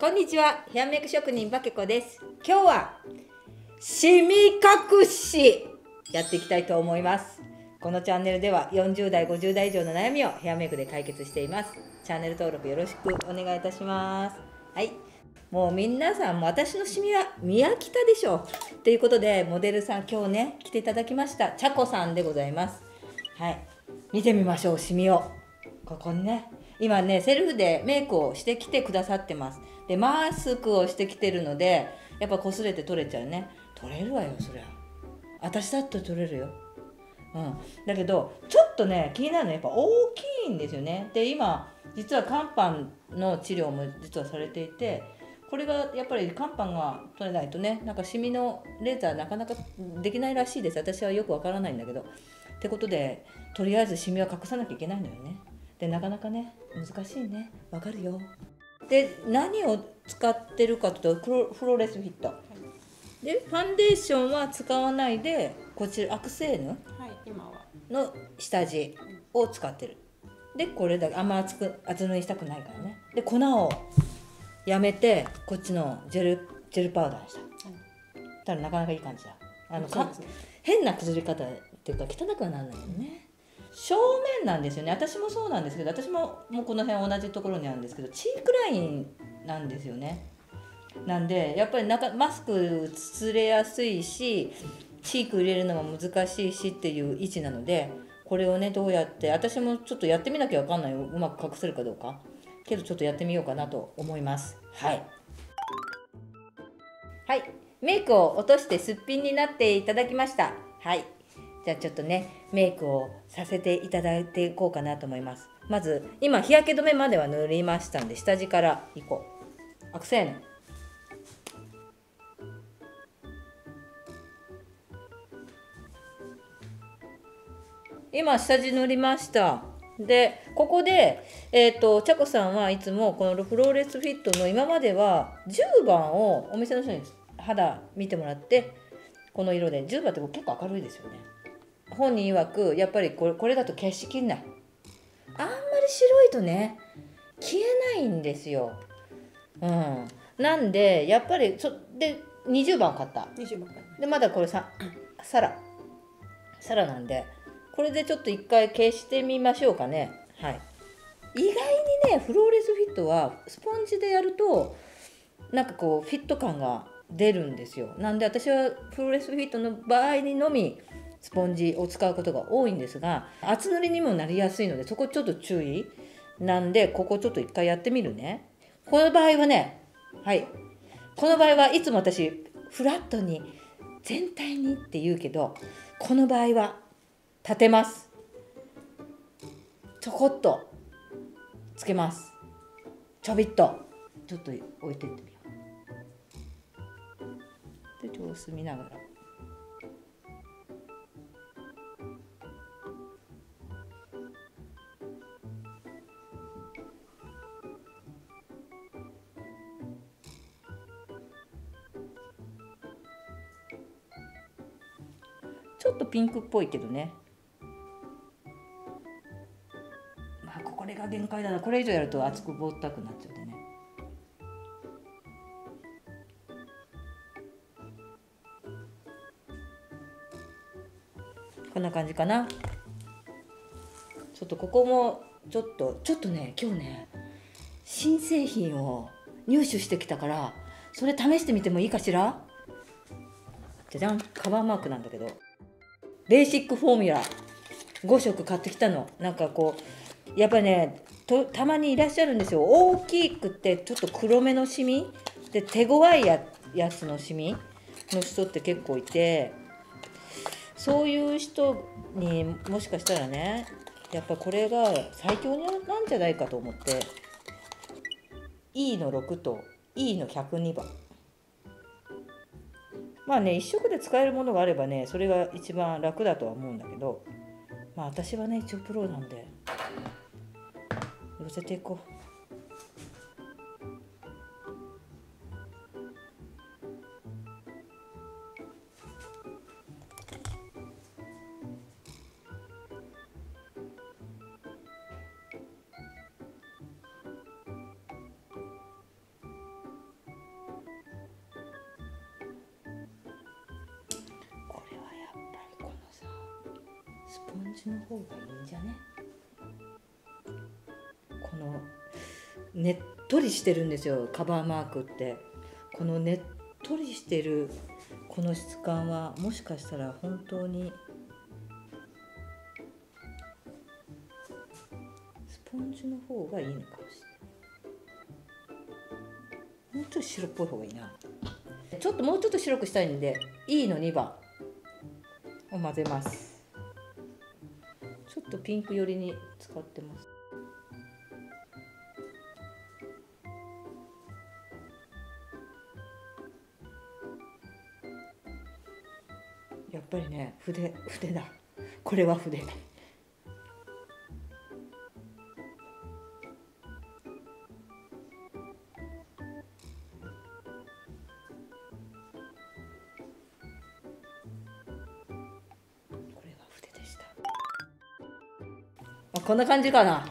こんにちは。ヘアメイク職人バケコです。今日はシミ隠し。やっていきたいと思います。このチャンネルでは40代50代以上の悩みをヘアメイクで解決しています。チャンネル登録よろしくお願いいたします。はい。もう皆さん私のシミは見飽きたでしょう。ということでモデルさん今日ね来ていただきました。ちゃこさんでございます。はい。見てみましょうシミを。ここにね。今ねセルフでメイクをしてきてくださってます。でマスクをしてきてるのでやっぱ擦れて取れちゃうね。取れるわよそりゃ。私だって取れるよ。うん。だけどちょっとね気になるのはやっぱ大きいんですよね。で今実は肝斑の治療も実はされていてこれがやっぱり肝斑が取れないとねなんかシミのレーザーなかなかできないらしいです。私はよくわからないんだけど。ってことでとりあえずシミは隠さなきゃいけないのよね。でなかなかね難しいね。わかるよ。で何を使ってるかというとフローレスフィット。でファンデーションは使わないでこちらアクセーヌ？の下地を使ってる。でこれだけあんま厚く厚塗りしたくないからね。で粉をやめてこっちのジェルジェルパウダーにした、たらなかなかいい感じだ。あの、ね、変な崩れ方っていうか汚くはならないよね、正面なんですよね。私もそうなんですけど私ももうこの辺同じところにあるんですけどチークラインなんですよね。なんでやっぱり中マスクつれやすいしチーク入れるのも難しいしっていう位置なのでこれをねどうやって私もちょっとやってみなきゃ分かんないよ。うまく隠せるかどうか。けどちょっとやってみようかなと思います。はい。はい。メイクを落としてすっぴんになっていただきました。はい。じゃあちょっとねメイクをさせていただいていこうかなと思います。まず今日焼け止めまでは塗りましたんで下地からいこう。アクセーヌ今下地塗りました。でここで、えーと、ちゃこさんはいつもこのフローレスフィットの今までは10番をお店の人に肌見てもらってこの色で。10番って結構明るいですよね。本人曰くやっぱりこれこれだと消しきんない。あんまり白いとね消えないんですよ。うん。なんでやっぱりそで20番買った。20番でまだこれさサラ。サラなんでこれでちょっと一回消してみましょうかね。はい。意外にねフローレスフィットはスポンジでやるとなんかこうフィット感が出るんですよ。なんで私はフローレスフィットの場合にのみスポンジを使うことが多いんですが厚塗りにもなりやすいのでそこちょっと注意なんでここちょっと一回やってみるね。この場合はねはい。この場合はいつも私フラットに全体にって言うけどこの場合は立てます。ちょこっとつけます。ちょびっと。ちょっと置いてってみよう。で様子見ながら。ちょっとピンクっぽいけどね。まあこれが限界だな。これ以上やると熱くぼったくなっちゃってね。こんな感じかな。ちょっとここもちょっとちょっとね今日ね新製品を入手してきたからそれ試してみてもいいかしら？じゃじゃん。カバーマークなんだけど。ベーシックフォーミュラ5色買ってきたの。なんかこうやっぱねたまにいらっしゃるんですよ。大きくてちょっと黒めのシミ。で手強いややつのシミ。の人って結構いて。そういう人にもしかしたらねやっぱこれが最強なんじゃないかと思って。E の6と E の102番。まあね1色で使えるものがあればねそれが一番楽だとは思うんだけどまあ私はね一応プロなんで寄せていこう。スポンジの方がいいんじゃね？このねっとりしてるんですよカバーマークって。このねっとりしてるこの質感はもしかしたら本当にスポンジの方がいいのかもしれない。もうちょっと白っぽい方がいいな。ちょっともうちょっと白くしたいんで E の2番を混ぜます。ピンク寄りに使ってます。やっぱりね筆筆だ。これは筆だ。こんな感じかな。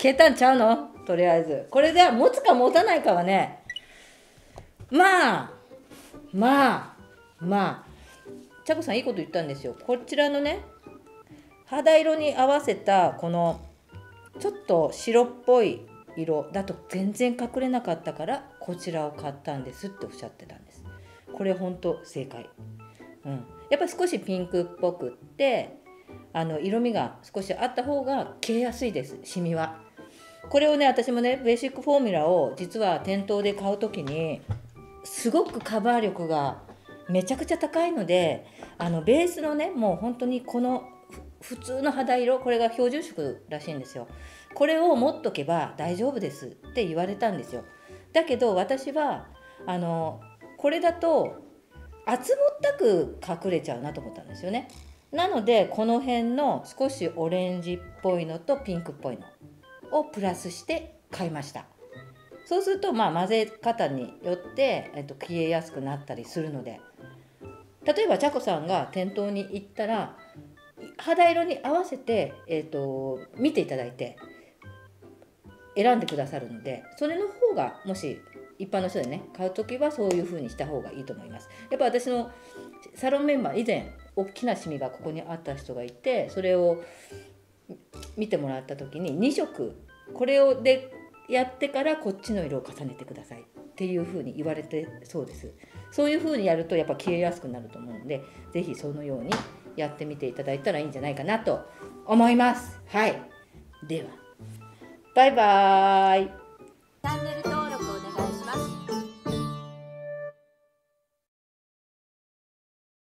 消えたんちゃうの？とりあえず。これで持つか持たないかはね。まあまあまあ。ちゃこさんいいこと言ったんですよ。こちらのね肌色に合わせたこのちょっと白っぽい色だと全然隠れなかったからこちらを買ったんですっておっしゃってたんです。これ本当正解。うん。やっぱ少しピンクっぽくってあの色味が少しあった方が消えやすいですシミは。これをね私もねベーシックフォーミュラを実は店頭で買う時にすごくカバー力がめちゃくちゃ高いのであのベースのねもう本当にこの普通の肌色これが標準色らしいんですよ。これを持っとけば大丈夫ですって言われたんですよ。だけど私はあのこれだと厚ぼったく隠れちゃうなと思ったんですよね。なのでこの辺の少しオレンジっぽいのとピンクっぽいのをプラスして買いました。そうするとまあ混ぜ方によって、えっと、消えやすくなったりするので。例えばちゃこさんが店頭に行ったら肌色に合わせて、えっと、見ていただいて選んでくださるのでそれの方がもし一般の人でね買う時はそういう風にした方がいいと思います。やっぱ私のサロンメンバー以前大きなシミがここにあった人がいてそれを見てもらった時に2色これをでやってからこっちの色を重ねてください。っていう風に言われてそうです。そういう風にやるとやっぱ消えやすくなると思うので是非そのようにやってみていただいたらいいんじゃないかなと思います。はい。では。バイバーイ。チャンネル登